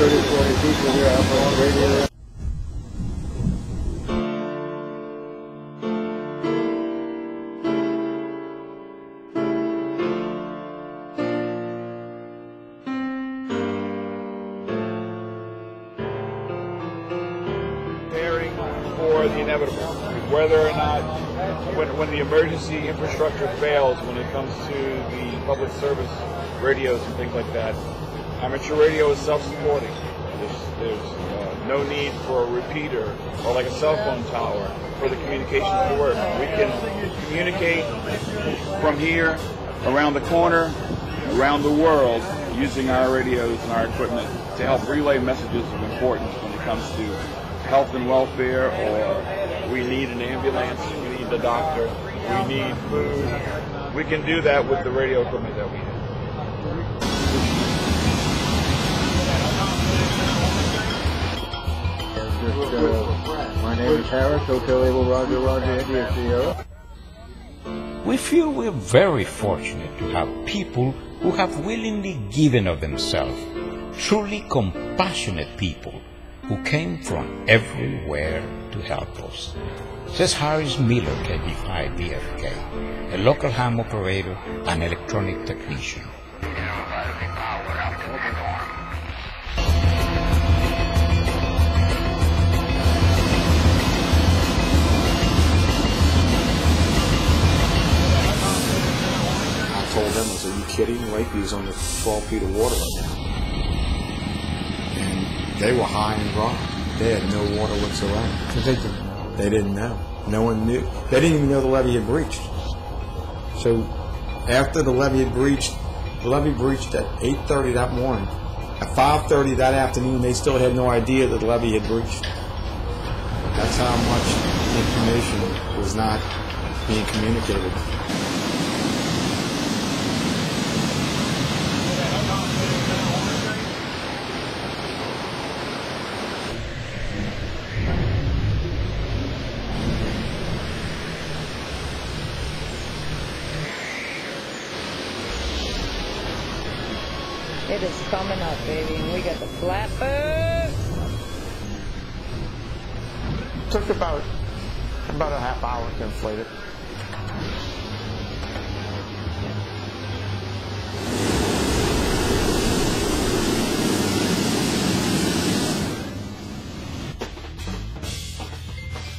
30, 40 people here preparing for the inevitable. Whether or not, when, when the emergency infrastructure fails, when it comes to the public service radios and things like that, amateur radio is self-supporting. There's, there's uh, no need for a repeater or like a cell phone tower for the communications to work. We can communicate from here, around the corner, around the world, using our radios and our equipment to help relay messages of importance when it comes to health and welfare, or we need an ambulance, the doctor, we need food. We can do that with the radio equipment that we have. Just, uh, my name is Harris, Hotel Able Roger Roger India Sierra. We feel we're very fortunate to have people who have willingly given of themselves, truly compassionate people who came from everywhere to help us. Says Harris Miller, KB5 BFK, a local ham operator and electronic technician. I told them, I said, are you kidding? Lakeview's under 12 feet of water right now. They were high and dry. They had no water whatsoever. Because they didn't know. They didn't know. No one knew. They didn't even know the levee had breached. So after the levee had breached, the levee breached at 8.30 that morning. At 5.30 that afternoon, they still had no idea that the levee had breached. That's how much information was not being communicated. It is coming up, baby, and we got the flatbird. Took about about a half hour to inflate it.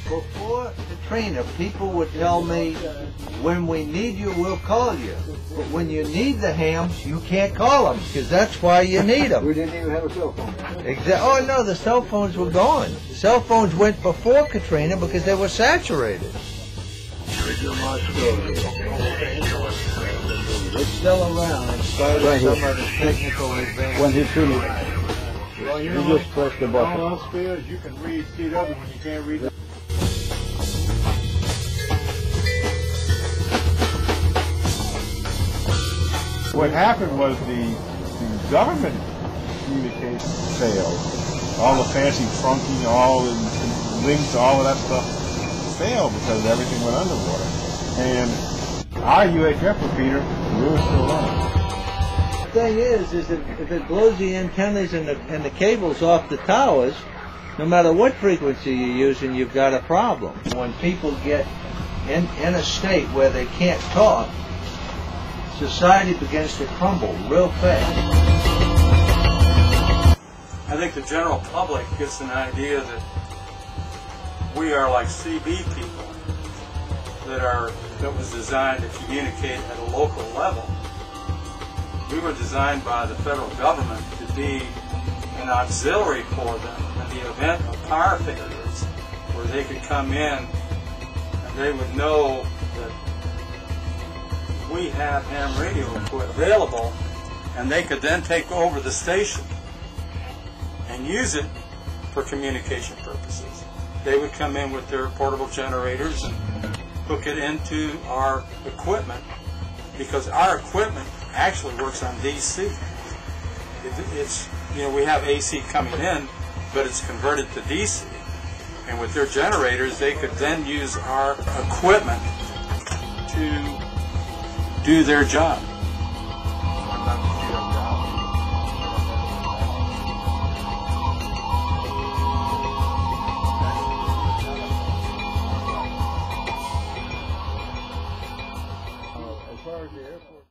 Before Katrina, people would tell me, when we need you, we'll call you. But when you need the hams, you can't call them, because that's why you need them. We didn't even have a cell phone. Exa- oh, no, the cell phones were gone. Cell phones went before Katrina because they were saturated. It's still around in spite of Right here. some of the technical advances. When he threw me, Well, you you just press the button. All else fails, you can read CW when you can't read What happened was the, the government communication failed. All the fancy trunking, all the links, all of that stuff failed because everything went underwater. And our UHF repeater, we were still on. The thing is, is that if it blows the antennas and the, and the cables off the towers, no matter what frequency you're using, you've got a problem. When people get in, in a state where they can't talk, society begins to crumble real fast. I think the general public gets an idea that we are like CB people that are that was designed to communicate at a local level. We were designed by the federal government to be an auxiliary for them in the event of power failures, where they could come in and they would know that we have ham radio available, and they could then take over the station and use it for communication purposes. They would come in with their portable generators and hook it into our equipment because our equipment actually works on DC. It, it's, you know, we have AC coming in, but it's converted to DC. And with their generators, they could then use our equipment do their job. As far as the airport.